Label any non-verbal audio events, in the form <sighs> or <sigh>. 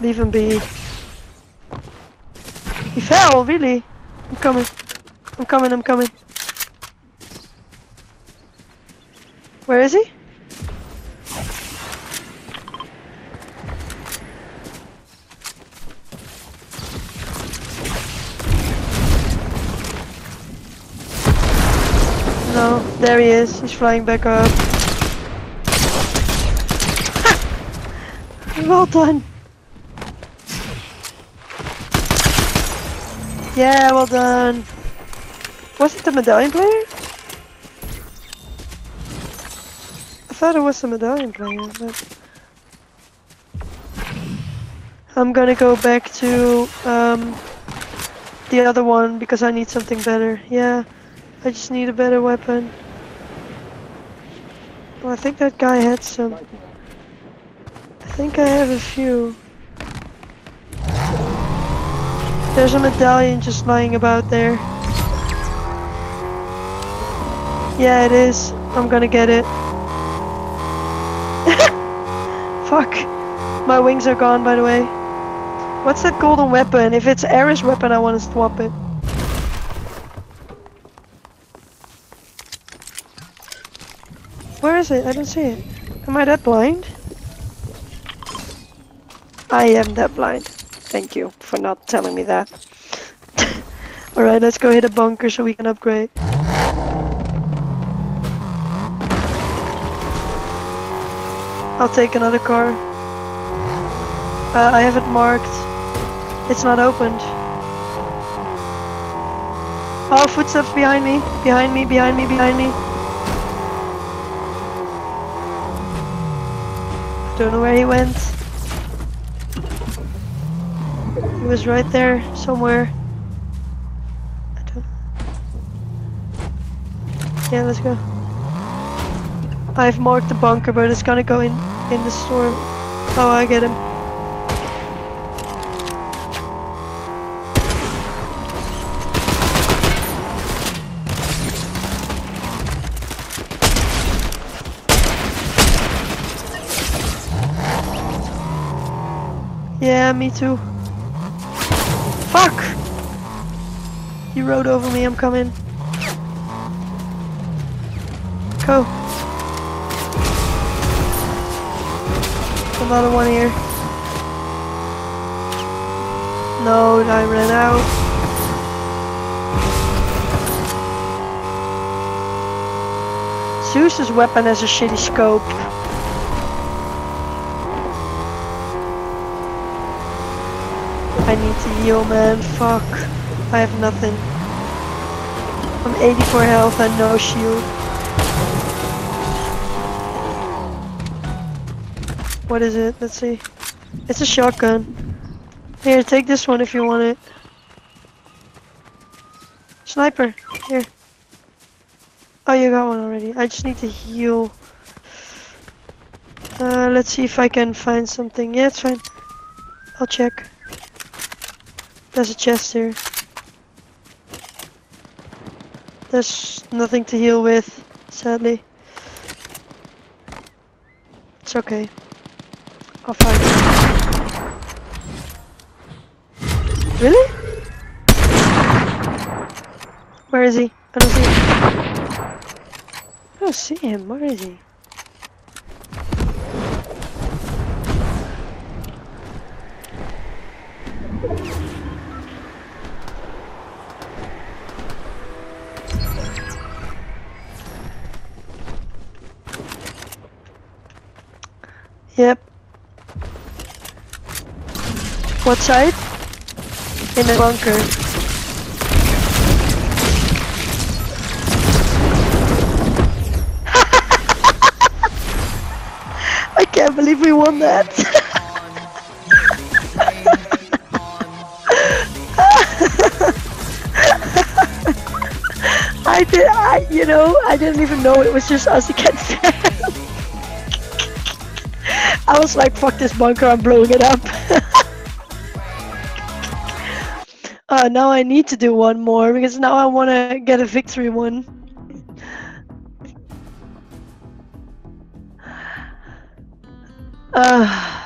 Leave him be. He fell, really? I'm coming. I'm coming, I'm coming. Where is he? No, there he is. He's flying back up. well done. Yeah, well done. Was it the medallion player? I thought it was the medallion player, but... I'm gonna go back to um, the other one because I need something better. Yeah, I just need a better weapon. Well, I think that guy had some. I think I have a few. There's a medallion just lying about there. Yeah, it is. I'm gonna get it. <laughs> Fuck. My wings are gone, by the way. What's that golden weapon? If it's Ares weapon, I want to swap it. Where is it? I don't see it. Am I that blind? I am that blind. Thank you for not telling me that. <laughs> Alright, let's go hit a bunker so we can upgrade. I'll take another car. Uh, I have it marked. It's not opened. Oh, footsteps behind me. Behind me, behind me, behind me. Don't know where he went. He was right there, somewhere. I don't Yeah, let's go. I've marked the bunker, but it's gonna go in, in the storm. Oh, I get him. Yeah, me too. Fuck! You rode over me, I'm coming. Go. Another one here. No, I ran out. Zeus's weapon has a shitty scope. I need to heal, man. Fuck. I have nothing. I'm 84 health and no shield. What is it? Let's see. It's a shotgun. Here, take this one if you want it. Sniper. Here. Oh, you got one already. I just need to heal. Uh, let's see if I can find something. Yeah, it's fine. I'll check. There's a chest here. There's nothing to heal with, sadly. It's okay. I'll find it. Really? Where is he? I don't see him. I don't see him. Where is he? Yep. What side? In the bunker. <laughs> I can't believe we won that. <laughs> I did, I, you know, I didn't even know it was just us against them. I was like, fuck this bunker, I'm blowing it up. <laughs> uh, now I need to do one more because now I want to get a victory one. <sighs> Uh,